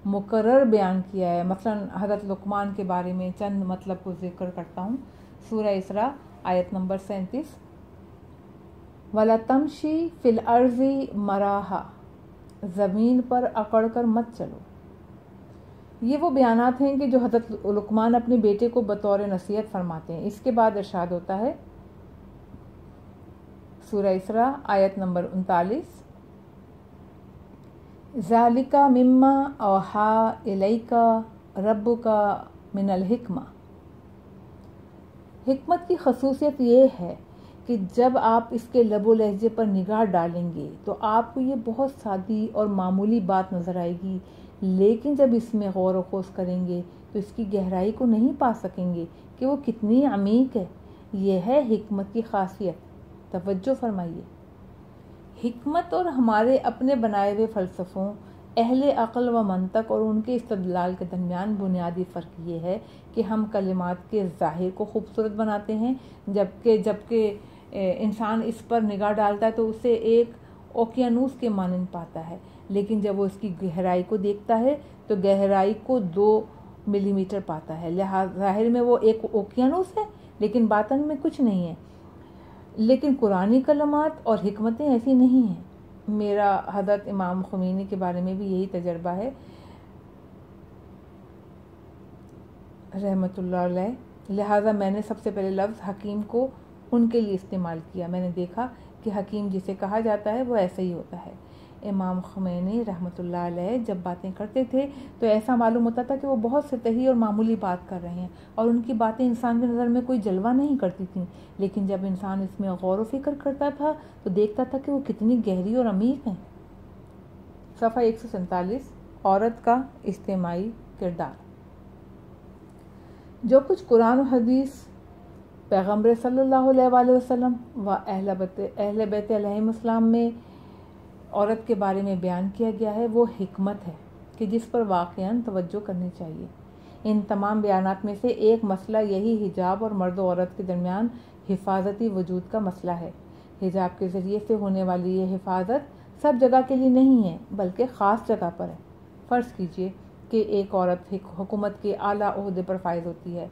मुकर बयान किया है। मसलन हज़रत लुकमान के बारे में चंद मतलब को ज़िक्र करता हूँ। सूर्य इसरा, आयत नंबर सैंतीस। वला तमशी फिल अर्जी मराहा। ज़मीन पर अकड़ कर मत चलो। ये वो बयान हैं कि जो हज़रत लुकमान अपने बेटे को बतौर नसीहत फरमाते हैं। इसके बाद इरशाद होता है। सूर्य इसरा, आयत नंबर उनतालीस। जालिका मिम्मा ओहा इलैका रब का मिनल हिकमा। हिकमत की खसूसियत ये है कि जब आप इसके लबो लहजे पर निगाह डालेंगे तो आपको ये बहुत सादी और मामूली बात नज़र आएगी। लेकिन जब इसमें गौर वोस करेंगे तो इसकी गहराई को नहीं पा सकेंगे कि वो कितनी अमीक है। यह है हमत की खासियत। तवज्जो फरमाइए। हमत और हमारे अपने बनाए हुए फ़लसफ़ों, अहल अक़ल व मंतक और उनके इस्तदलाल के दरमियान बुनियादी फ़र्क ये है कि हम कलिमात के ज़ाहिर को खूबसूरत बनाते हैं, जबकि जबकि इंसान इस पर निगाह डालता है तो उसे एक ओकियानूस के मानन पाता है। लेकिन जब वो इसकी गहराई को देखता है तो गहराई को दो मिलीमीटर पाता है। लिहाजा, ज़ाहिर में वो एक ओकियानूस है, लेकिन बातन में कुछ नहीं है। लेकिन कुरानी कलमात और हमतें ऐसी नहीं हैं। मेरा हज़रत इमाम खुमीनी के बारे में भी यही तजर्बा है। रहमतुल्लाह लिहाजा मैंने सबसे पहले लफ्ज़ हकीम को उनके लिए इस्तेमाल किया। मैंने देखा कि हकीम जिसे कहा जाता है, वो ऐसा ही होता है। इमाम खमैनी रहमत जब बातें करते थे तो ऐसा मालूम होता था कि वो बहुत सतही और मामूली बात कर रहे हैं और उनकी बातें इंसान की नज़र में कोई जलवा नहीं करती थी। लेकिन जब इंसान इसमें गौर व फ़िक्र करता था तो देखता था कि वो कितनी गहरी और अमीर हैं। सफ़ा एक सौ सैंतालीस, औरत का इज्तमाही किरदार। जो कुछ कुरान हदीस पैगंबर अलैहि वसल्लम व अहल बैत अलैहिस्सलाम में औरत के बारे में बयान किया गया है, वो हिकमत है कि जिस पर वाक़ तवज्जो करनी चाहिए। इन तमाम बयान में से एक मसला यही हिजाब और मर्द औरत के दरमियान हिफाजती वजूद का मसला है। हिजाब के ज़रिए से होने वाली ये हिफाजत सब जगह के लिए नहीं है, बल्कि ख़ास जगह पर है। फ़र्ज़ कीजिए कि एक औरत हुकूमत के आला अहदे पर फायज होती है।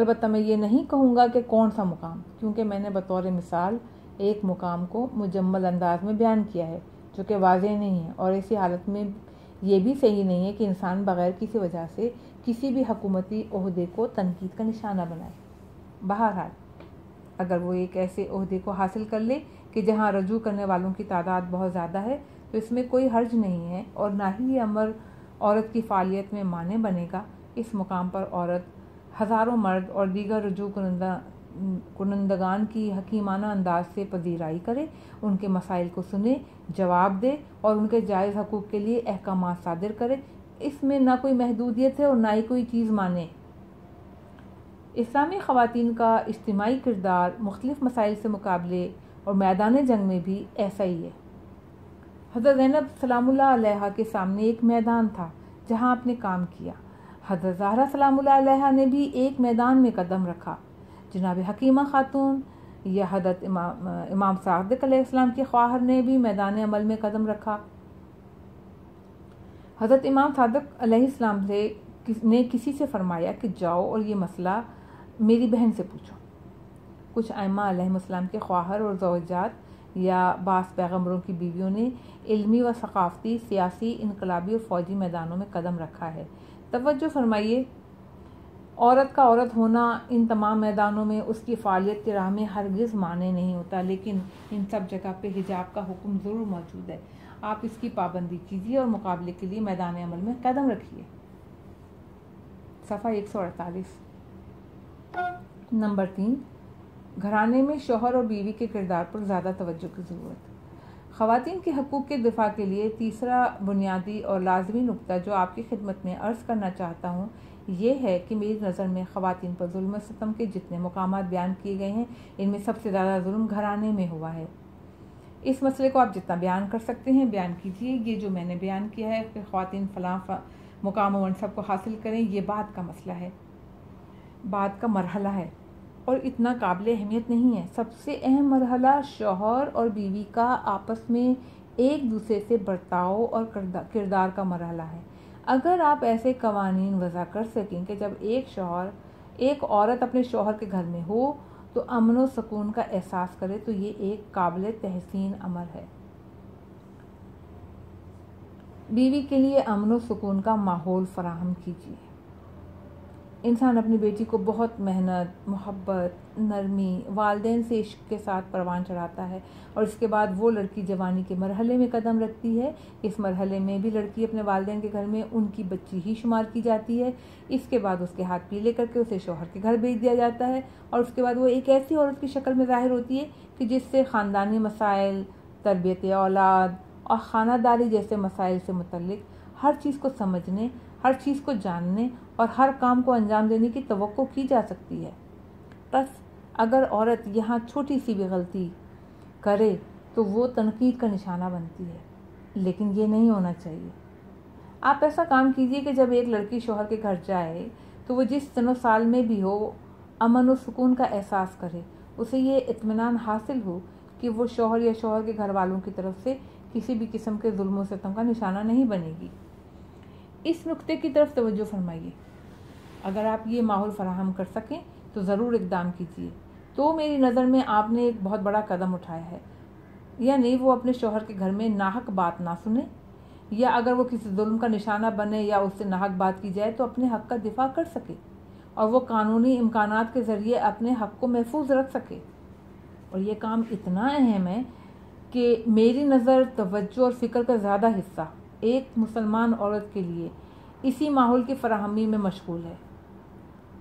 अलबत्त मैं ये नहीं कहूँगा कि कौन सा मुकाम, क्योंकि मैंने बतौर मिसाल एक मुकाम को मुजम्मल अंदाज में बयान किया है, जो कि वाज नहीं है, और ऐसी हालत में ये भी सही नहीं है कि इंसान बग़ैर किसी वजह से किसी भी हकूमती अहदे को तनकीद का निशाना बनाए। बहरहाल, अगर वो एक ऐसे अहदे को हासिल कर ले कि जहाँ रजू करने वालों की तादाद बहुत ज़्यादा है तो इसमें कोई हर्ज नहीं है, और ना ही ये अमर औरत की फ़ालियत में माने बनेगा, इस मुकाम पर औरत हज़ारों मर्द और दीगर रजू कुनंदा, कुनंदगान की हकीमाना अंदाज से पजीराई करे, उनके मसाइल को सुने, जवाब दे और उनके जायज़ हकूक़ के लिए अहकाम सादिर करे। इसमें ना कोई महदूदियत है और ना ही कोई चीज़ माने। इस्लामी ख़वान का इज्तमाही किरदार मुख्तलिफ़ मसाइल से मुकाबले और मैदान जंग में भी ऐसा ही है। हज़रत जैनब सलामुल्लाह के सामने एक मैदान था, जहाँ आपने काम किया। हज़रत ज़ाहरा सलाम ने भी एक मैदान में कदम रखा। जनाब हकीमा खातून या हज़रत इमाम इमाम सादक की ख्वाहर ने भी मैदान अमल में कदम रखा। हज़रत इमाम सादक अलैहिस्सलाम से ने किसी से फरमाया कि जाओ और ये मसला मेरी बहन से पूछो। कुछ आयमा अलैहिस्सलाम के ख्वाहर और जवजात या बास पैगम्बरों की बीवियों ने इल्मी व सकाफ़ती, सियासी, इनकलाबी और फ़ौजी मैदानों में कदम रखा है। तवज्जो फरमाइए। औरत का औरत होना इन तमाम मैदानों में उसकी फ़ालियत की राह में हरगिज़ माने नहीं होता, लेकिन इन सब जगह पे हिजाब का हुक्म ज़रूर मौजूद है। आप इसकी पाबंदी कीजिए और मुकाबले के लिए मैदान अमल में कदम रखिए। सफ़ा एक सौ अड़तालीस। नंबर तीन, घराने में शोहर और बीवी के किरदार पर ज़्यादा तवज्जो की ज़रूरत। ख़वान के हकूक़ के दिफा के लिए तीसरा बुनियादी और लाजमी नुकता जो आपकी खिदमत में अर्ज़ करना चाहता हूँ, ये है कि मेरी नज़र में ख़वान पर सितम के जितने मकाम बयान किए गए हैं, इनमें सबसे ज़्यादा जुल्म घराने में हुआ है। इस मसले को आप जितना बयान कर सकते हैं, बयान कीजिए। ये जो मैंने बयान किया है कि ख़वान फ़लाँ मुकाम मनसब को हासिल करें, ये बात का मसला है। बात का मरहला है। और इतना काबिल अहमियत नहीं है। सबसे अहम मरहला शोहर और बीवी का आपस में एक दूसरे से बर्ताव और किरदार का मरहला है। अगर आप ऐसे कवानीन वज़ा कर सकें कि जब एक शोहर, एक औरत अपने शोहर के घर में हो तो अमन व सुकून का एहसास करे तो ये एक काबिल तहसीन अमल है। बीवी के लिए अमन व सुकून का माहौल फराहम कीजिए। इंसान अपनी बेटी को बहुत मेहनत, मोहब्बत, नरमी, वालदेन से इश्क के साथ परवान चढ़ाता है और इसके बाद वो लड़की जवानी के मरहले में कदम रखती है। इस मरहले में भी लड़की अपने वालदेन के घर में उनकी बच्ची ही शुमार की जाती है। इसके बाद उसके हाथ पीले करके उसे शोहर के घर भेज दिया जाता है और उसके बाद वो एक ऐसी औरत की शक्ल में ज़ाहिर होती है कि जिससे ख़ानदानी मसाइल, तरबियत औलाद और ख़ानादारी जैसे मसाइल से मुतल हर चीज़ को समझने, हर चीज़ को जानने और हर काम को अंजाम देने की तो की जा सकती है। बस अगर औरत यहाँ छोटी सी भी गलती करे तो वो तनकीद का निशाना बनती है। लेकिन ये नहीं होना चाहिए। आप ऐसा काम कीजिए कि जब एक लड़की शोहर के घर जाए तो वो जिस तनो साल में भी हो, अमन और सुकून का एहसास करे। उसे ये इतमान हासिल हो कि वो शोहर या शोहर के घर वालों की तरफ़ से किसी भी किस्म के जुल्म का निशाना नहीं बनेगी। इस नुक्ते की तरफ़ तवज्जो फरमाइए। अगर आप ये माहौल फराहम कर सकें तो ज़रूर इकदाम कीजिए। तो मेरी नज़र में आपने एक बहुत बड़ा कदम उठाया है। या नहीं वो अपने शोहर के घर में नाहक बात ना सुने, या अगर वो किसी जुल्म का निशाना बने या उससे नाहक बात की जाए तो अपने हक का दिफा कर सके, और वो कानूनी इम्कान के ज़रिए अपने हक को महफूज रख सके। और ये काम इतना अहम है कि मेरी नज़र तवज्जो और फ़िक्र का ज़्यादा हिस्सा एक मुसलमान औरत के लिए इसी माहौल की फराहमी में मशगूल है।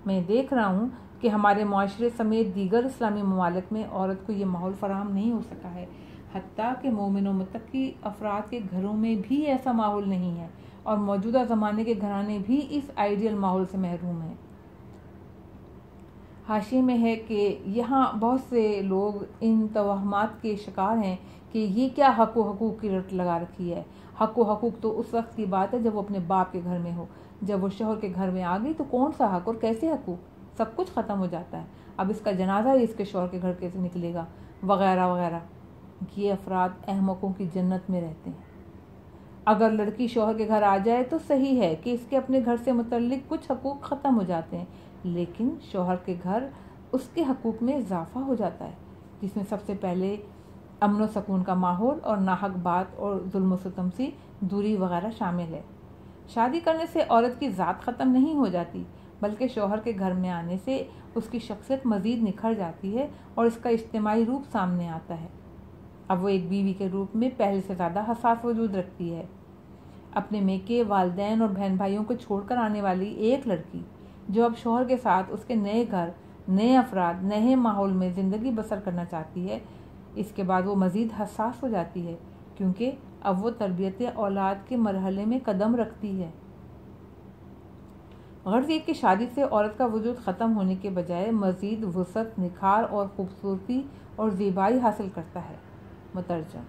मैं देख रहा हूँ कि हमारे माशरे समेत दीगर इस्लामी ममालिक में औरत को ये माहौल फराहम नहीं हो सका है। हती कि मोमिन मतकी अफराद के घरों में भी ऐसा माहौल नहीं है और मौजूदा ज़माने के घराने भी इस आइडियल माहौल से महरूम हैं। हाशिए में है कि यहाँ बहुत से लोग इन तोहमात के शिकार हैं कि ये क्या हक हकूक़ की रट लगा रखी है। हक व हकूक़ तो उस वक्त की बात है जब वो अपने बाप के घर में हो। जब वो शोहर के घर में आ गई तो कौन सा हक और कैसे हकूक़ सब कुछ ख़त्म हो जाता है। अब इसका जनाजा ही इसके शोहर के घर कैसे निकलेगा, वगैरह वगैरह। ये अफराद अहमकों की जन्नत में रहते हैं। अगर लड़की शोहर के घर आ जाए तो सही है कि इसके अपने घर से मुतलिक कुछ हकूक़ ख़त्म हो जाते हैं। लेकिन शोहर के घर उसके हकूक़ में इजाफा हो जाता है, जिसमें सबसे पहले अमन सकून का माहौल और नाहक बात और जुल्म सी दूरी वगैरह शामिल है। शादी करने से औरत की ज़ात ख़त्म नहीं हो जाती, बल्कि शोहर के घर में आने से उसकी शख्सियत मज़ीद निखर जाती है और इसका इज्तमाही रूप सामने आता है। अब वो एक बीवी के रूप में पहले से ज़्यादा हसास वजूद रखती है। अपने मेके, वालदेन और बहन भाइयों को छोड़कर आने वाली एक लड़की, जो अब शोहर के साथ उसके नए घर, नए अफराद, नए माहौल में ज़िंदगी बसर करना चाहती है, इसके बाद वो मज़ीद हसास हो जाती है। क्योंकि अब वो तरबियत औलाद के मरहले में कदम रखती है। गर्ज ये कि शादी से औरत का वजूद ख़त्म होने के बजाय मज़ीद वसत, निखार और ख़ूबसूरती और ज़ीबाई हासिल करता है। मतरजम।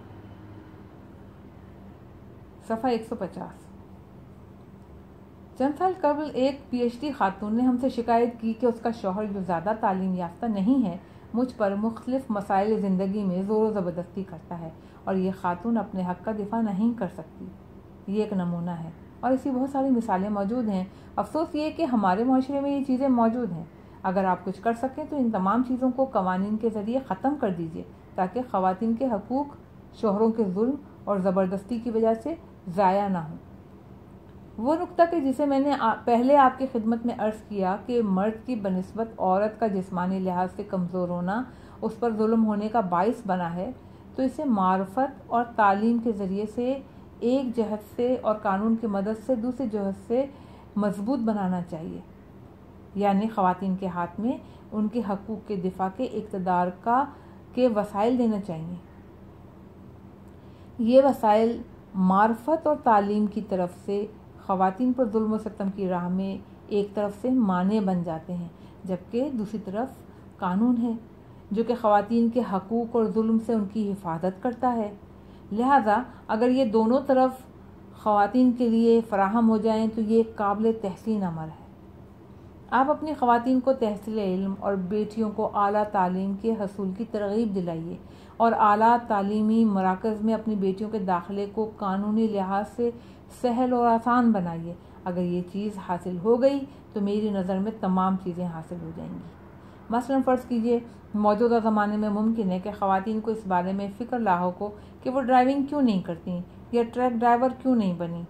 सफ़ा 150 चंद साल कबल एक पीएचडी खातून ने हमसे शिकायत की कि उसका शोहर जो ज़्यादा तालीम याफ्ता नहीं है, मुझ पर मुख्तलिफ़ मसाइल ज़िंदगी में ज़ोर ज़बरदस्ती करता है। और ये खातून अपने हक का दिफा नहीं कर सकती। ये एक नमूना है और ऐसी बहुत सारी मिसालें मौजूद हैं। अफसोस ये कि हमारे माशरे में ये चीज़ें मौजूद हैं। अगर आप कुछ कर सकें तो इन तमाम चीज़ों को कवानीन के ज़रिए ख़त्म कर दीजिए ताकि ख़वान के हकूक़ शोहरों के जुल्म और ज़बरदस्ती की वजह से ज़ाया ना हो। वो नुकता कि जिसे मैंने आ, पहले आपकी खिदमत में अर्ज़ किया कि मर्द की बनस्बत औरत का जिस्मानी लिहाज से कमज़ोर होना उस पर जुल्म होने का बायस बना है तो इसे मार्फत और तालीम के ज़रिए से एक जहत से और कानून की मदद से, दूसरे जहत से मज़बूत बनाना चाहिए। यानी ख़वान के हाथ में उनके हकूक़ के दिफा के इकतदार का, के वसाइल देना चाहिए। ये वसाइल मार्फत और तालीम की तरफ़ से ख़वान पर जुल्म सतम की राह में एक तरफ़ से माने बन जाते हैं, जबकि दूसरी तरफ़ कानून है। जो कि ख़वान के हकूक़ और जुल्म से उनकी हिफाजत करता है। लिहाजा, अगर ये दोनों तरफ़ ख़वान के लिए फ़राहम हो जाएँ तो ये काबिल तहसीन अमल है। आप अपनी ख़वान को तहसील इल्म और बेटियों को अली तालीम के हसूल की तरगीब दिलाइए और अली तालीमी मराकज़ में अपनी बेटियों के दाखिले को कानूनी लिहाज से सहल और आसान बनाइए। अगर ये चीज़ हासिल हो गई तो मेरी नज़र में तमाम चीज़ें हासिल हो जाएँगी। मसलन फ़र्ज़ कीजिए, मौजूदा ज़माने में मुमकिन है कि ख़वान को इस बारे में फ़िक्र लाहो को कि वो ड्राइविंग क्यों नहीं करती या ट्रक ड्राइवर क्यों नहीं बनी,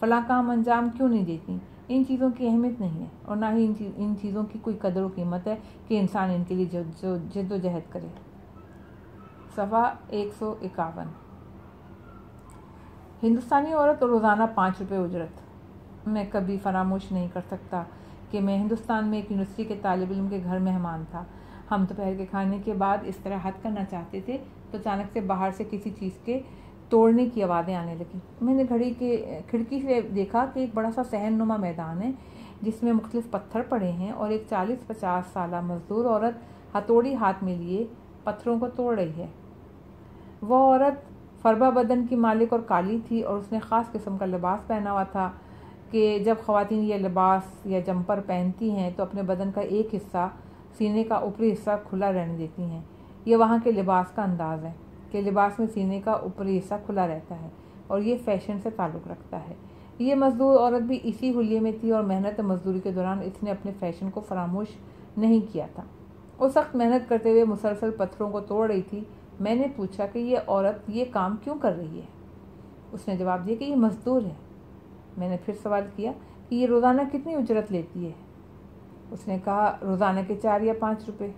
फ़ला काम अंजाम क्यों नहीं देती। इन चीज़ों की अहमियत नहीं है और ना ही इन चीज़ की कोई कदर कीमत है कि इंसान इनके लिए जद्दोजहद करे। सफ़ा एक सौ इक्यावन। हिंदुस्तानी औरत रोज़ाना पाँच रुपये उजरत। मैं कभी फरामोश नहीं कर सकता। कि मैं हिंदुस्तान में एक यूनिवर्सिटी के तालब इम के घर मेहमान था। हम दोपहर के खाने के बाद इस तरह हद करना चाहते थे तो अचानक से बाहर से किसी चीज़ के तोड़ने की आवाज़ें आने लगी। मैंने घड़ी के, खिड़की से देखा कि एक बड़ा सा सहन नुमा मैदान है, जिसमें मुख्तलिफ़ पत्थर पड़े हैं और एक चालीस पचास साल मज़दूर औरत हथौड़ी हाथ में लिए पत्थरों को तोड़ रही है। वह औरत फरबा बदन की मालिक और काली थी और उसने ख़ास किस्म का लिबास पहना हुआ था। कि जब ख़वान ये लिबास या जंपर पहनती हैं तो अपने बदन का एक हिस्सा सीने का ऊपरी हिस्सा खुला रहने देती हैं। ये वहाँ के लिबास का अंदाज़ है कि लिबास में सीने का ऊपरी हिस्सा खुला रहता है और ये फ़ैशन से ताल्लुक़ रखता है। ये मज़दूर औरत भी इसी हुलिये में थी और मेहनत मजदूरी के दौरान इसने अपने फ़ैशन को फरामोश नहीं किया था। वो सख्त मेहनत करते हुए मुसलसल पत्थरों को तोड़ रही थी। मैंने पूछा कि ये औरत ये काम क्यों कर रही है? उसने जवाब दिया कि ये मज़दूर है। मैंने फिर सवाल किया कि ये रोज़ाना कितनी उजरत लेती है? उसने कहा, रोज़ाना के चार या पाँच रुपये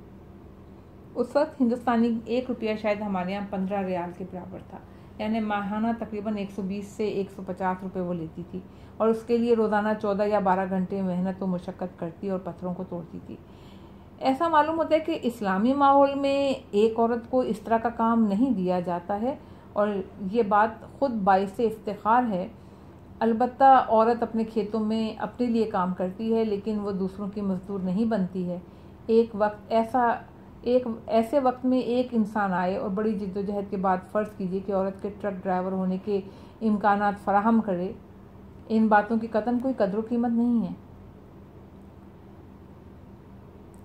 उस वक्त हिंदुस्तानी एक रुपया शायद हमारे यहाँ पंद्रह रियाल के बराबर था। यानी माहाना तकरीबन 120 से 150 रुपए वो लेती थी। और उसके लिए रोज़ाना 14 या 12 घंटे मेहनत व मशक्क़त करती और पत्थरों को तोड़ती थी। ऐसा मालूम होता है कि इस्लामी माहौल में एक औरत को इस तरह का काम नहीं दिया जाता है। और ये बात ख़ुद बायस इफ्तार है अलबत् औरत अपने खेतों में अपने लिए काम करती है, लेकिन वो दूसरों की मजदूर नहीं बनती है। एक वक्त ऐसा, एक, ऐसे वक्त में एक इंसान आए और बड़ी जद्दोजहद के बाद फ़र्ज़ कीजिए कि औरत के ट्रक ड्राइवर होने के इम्कान फराहम करे। इन बातों की कतन कोई कदर कीमत नहीं है।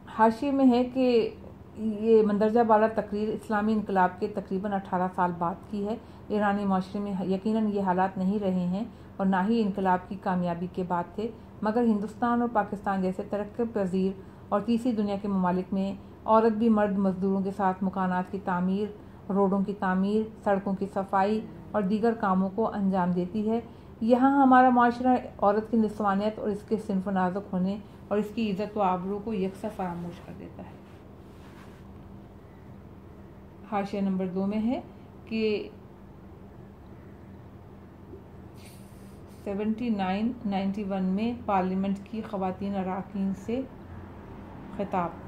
हाशिए में है कि ये मंदरजा वाला तकरीर इस्लामी इनकलाब के तकरीबन 18 साल बाद की है। ईरानी माशरे में यकीनन ये हालात नहीं रहे हैं। और ना ही इनकलाब की कामयाबी के बाद थे, मगर हिंदुस्तान और पाकिस्तान जैसे तरक्की पजीर और तीसरी दुनिया के ममालिक में औरत भी मर्द मजदूरों के साथ मकानात की तामीर, रोडों की तामीर, सड़कों की सफ़ाई और दीगर कामों को अंजाम देती है। यहाँ हमारा माशरा औरत की निस्वानियत और इसके सिनफ नाजुक होने और इसकी इज़्ज़त व आबरू को यकसा फरामोश कर देता है। हाशिया नंबर दो में है कि सेवेंटी वन में पार्लियामेंट की ख़वान अरकान से खिताब